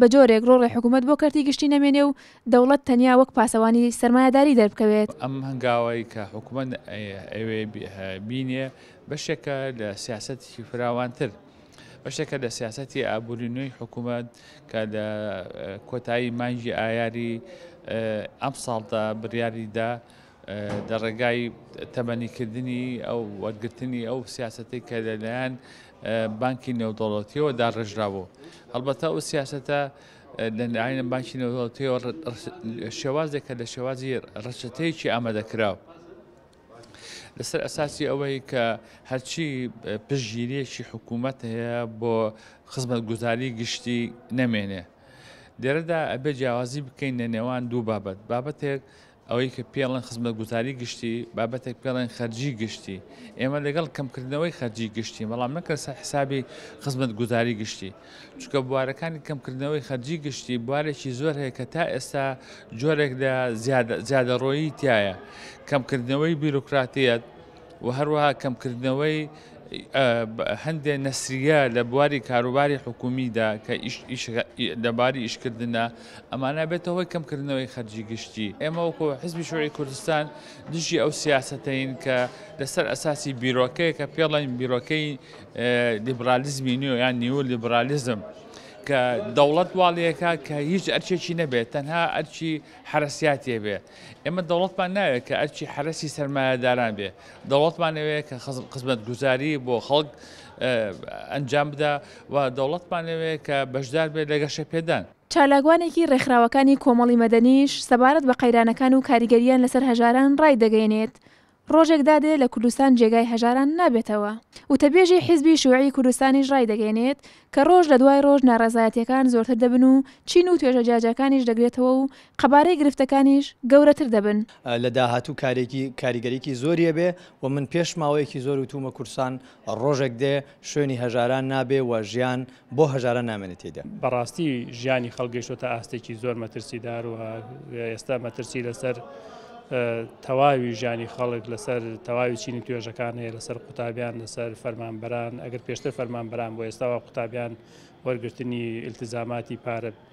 بە جۆرێک ڕۆڵی حکوومەت بۆ کەرتی گشتی نەمێنێ و دەوڵەت تەنیا وەک پاسەوانی سەرمایەداری دەربکەوێت. ئەم هەنگاوەی کە حکوومەت ئەیەوێ بینێ بەشێکە لە سیاسەتێکی فراوانتر، بەشێکە لە سیاسەتی ئابووری نوێی حکوومەت کە لە کۆتایی مانگی ئایاری ئەمساڵدا بڕیاریدا. دە ڕێگای تەبەنی کردنی ئەو وەرگرتنی ئەو سیاستەی کە لەلایەن بانکی نێودەوڵەتیەوە داڕێژراوە هەڵبەتە ئەو سیاستە لەلایەن بانکی نێودەوڵەتیەوە شێوازێکە لە شێوازی ڕەچەتەیەکی ئامادەکراوە لەسەر ئەساسی ئەوەی کە هەرچی پژگیریەکی حکوومەت هەیە بۆ خزمەت گوزاری گشتی نەمێنێ لێرەدا ئەبێ جیاوازی بکەین لە نێوان دوو بابەت بابەتێک ئەوەی کە پێڵێن خزمەتگوزاری گشتی، بابەتێک پێڵێن خەرجی گشتی، ئێمە لەگەڵ کەمکردنەوەی خەرجی گشتین، بەڵام نەک لەسەر حسابی خزمەتگوزاری گشتی، چونکە بوارەکانی کەمکردنەوەی خەرجی گشتی بوارێکی زۆر هەیە کە تا ئێستا جۆرێک لە زیادەڕۆیی تیایە، کەمکردنەوەی بیرۆکراتیەت، و هەروەها کەمکردنەوەی هەندێ نەسرییە لە بواری کاروباری حکوومیدا کە لەباری ئیشکردنە، ئەمانە بێتە هۆی کەمکردنەوەی خەرجی گشتی. ئێمە وەکوو حیزبی شوعی کوردستان دژی ئەو سیاسەتەین کە لەسەر ئەساسی بیرۆکەیە کە پێڵێن بیرۆکەی لیبرالیزمی نوێ یان نیو لیبرالیزم کە دەوڵەت واڵیەکە کە هیچ ئەرچێکی نەبێت تەنها ئەرچی حرەسیاتێ بێ. ئێمە دەوڵەتمان ناوێت کە ئەرکی حەرەسی سەرمایەداران بێ دەوڵەتمان نەوەیە کە خزمەتگوزاری بۆ خەڵک ئەنجام بدا و دەوڵەتمان نەوەیە کە بەشدار بێت لە گەشە پێدان. چالاکوانێکی ڕێکخراوەکانی کۆمەڵی مەدەنیش سەبارەت بە قەیرانەکان و کاریگەرییان لەسەر هەژاران ڕایدەگەیەنێت، ڕۆژێک دادێ لە کوردستان جێگای هەژاران نابێتەوە. وتەبێژی حیزبی شوعی کوردستانیش ڕایدەگەیەنێت کە ڕۆژ لە دوای ڕۆژ ناڕەزایەتییەکان زۆرتر دەبن و چین و توێژە جیاجاکانیش دەگرێتەوە و قەبارەی گرفتەکانیش گەورەتر دەبن. لە داهاتوو کارێکی کاریگەریی زۆری ئەبێ و من پێش ماوەیەکی زۆر وتوومە کوردستان ڕۆژێک دێ شوێنی هەژاران نابێ و ژیان بۆ هەژاران نامێنێ تێیدا. بەڕاستی ژیانی خەڵک گەیشتۆتە ئاستێکی زۆر مەترسیدار و ئێستا مەترسی لەسەر تەواوی ژیانی خەڵک لەسەر تەواوی چینی توێژەکان هەیە لەسەر قوتابیان لەسەر فەرمانبەران ئەگەر پێشتر فەرمانبەران بۆ ئێستاوا قوتابیان وەرگرتنی التزاماتی پارە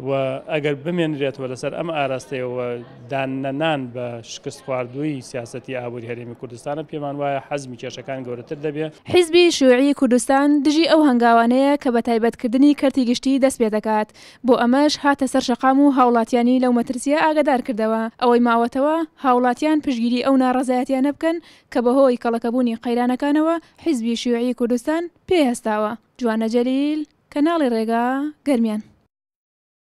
و ئەگەر بمێنرێتەوە لەسەر ئەم ئاراستەیە و داننەنان بە شکستخواردووی سیاسەتی ئابووری هەرێمی کوردستانە، پێمانوایە حەجمی کێشەکان گەورەتر دەبێ. حیزبی شیوعیی کوردستان دژی ئەو هەنگاوانەیە کە بە تایبەتکردنی کەرتی گشتی دەست پێ دەکات، بۆ ئەمەش هاتە سەر شەقام و هاوڵاتیانی لەو مەترسییە ئاگادار کردەوە. ئەوەی ماوەتەوە هاوڵاتیان پشتگیری ئەو ناڕەزایەتیانە بکەن کە بەهۆی کەڵەکەبوونی قەیرانەکانەوە حیزبی شیوعیی کوردستان پێی هەستاوە، جوانە جەلیل، کەناڵی ڕێگا، گەرمیان.